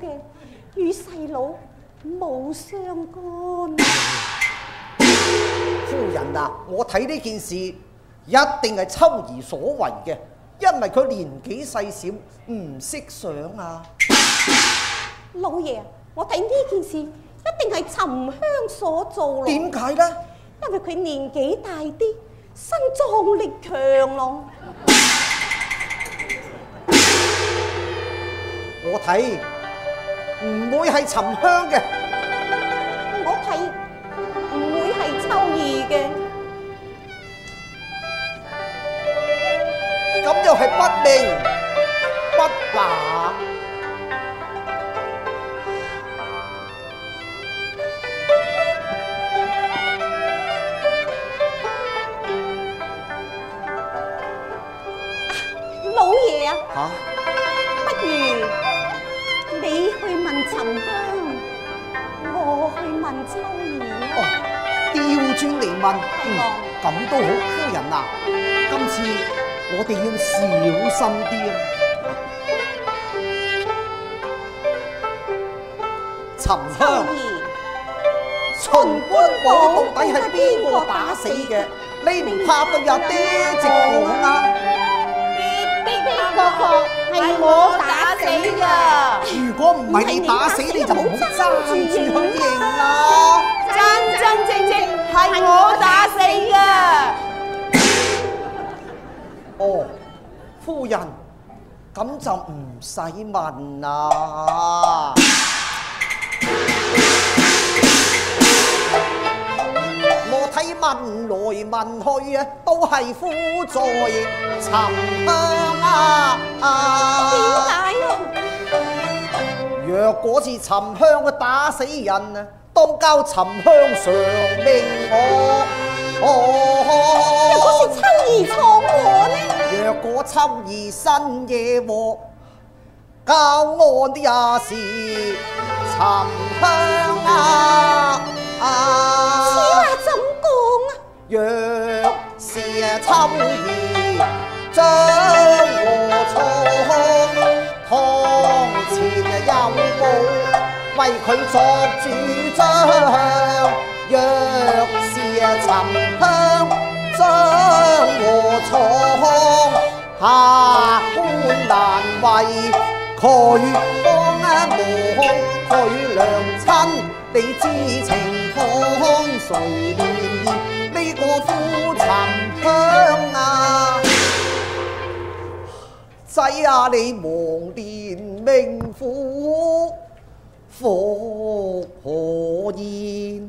嘅與細佬冇相干。夫人啊，我睇呢件事一定係秋兒所為嘅，因為佢年紀細小，唔識想啊。老爺，我睇呢件事一定係沉香所做咯。點解呢？因為佢年紀大啲，身壯力強咯。我睇唔會係沉香嘅，我睇唔會係秋意嘅。咁又係不明不白。老爺啊，嚇、不如你去問沉香，我去問秋兒哦啊。，調轉嚟問，嗯，咁都好，夫人啊，今次我哋要小心啲啊。沉香。兒，秦官寶到底係邊個打死嘅？你唔怕對阿爹直講啊？的確係我打死噶。如果唔係你打死，你就唔好争住去認啦。真真正正係我打死噶。哦，夫人，咁就唔使問啦。睇問來問去啊，都系苦在沉香啊！點解啊？若果是沉香嘅打死人啊，當交沉香偿命我。若果是，秋兒闖禍呢？若果秋儿新夜禍，交案的也是沉香啊！啊？若是秋儿将我错看堂前有报为佢作主张若是沉香将我错下官难为丐帮啊无愧良亲你知情看夫沉香啊？仔啊，你忘年命苦復何言？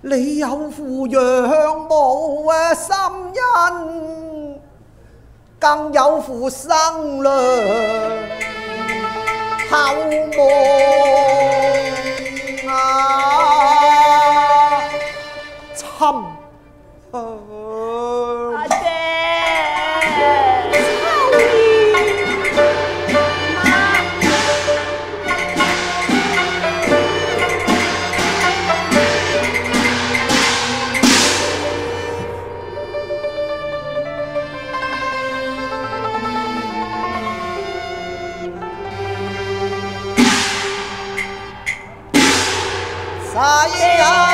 你有父养母嘅心恩，更有父生娘後夢啊！沉香。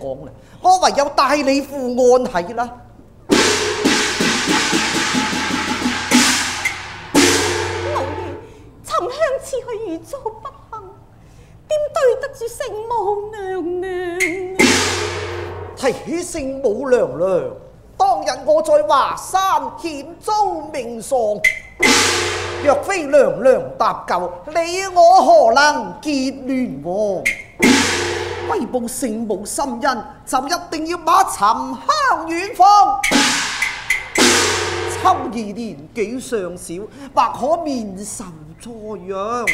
講啦，我唯有帶你赴案係啦。老爺，沉香似去如遭不幸，點對得住聖母娘娘啊？提起聖母娘娘，當日我在華山險遭命喪，若非娘娘搭救，你我何能結聯王？威报圣母心恩，就一定要把沉香遠放。秋儿年紀尚小，或可面授助養。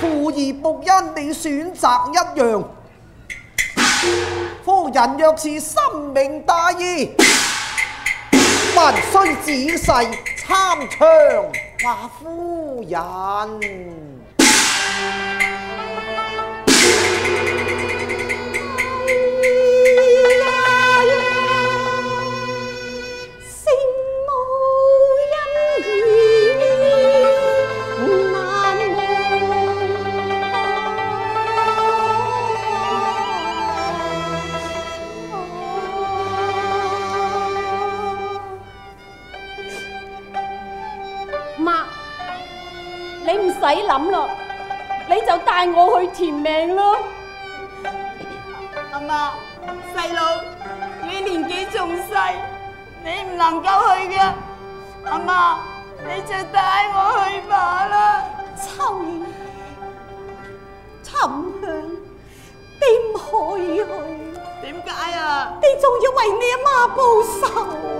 父兒報恩，你選擇一樣。夫人若是深明大義，還需仔細參詳話夫人。使諗啦，你就带我去填命咯。阿妈，細佬，你年纪仲細，你唔能够去嘅。阿妈，你就带我去吧啦。秋兒，沉香，你唔可以去，點解啊？你仲要为你阿妈报仇。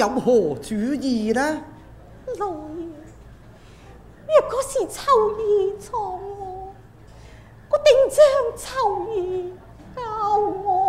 有何主意呢？老爷，若果是秋兒錯我，我定将秋兒教我。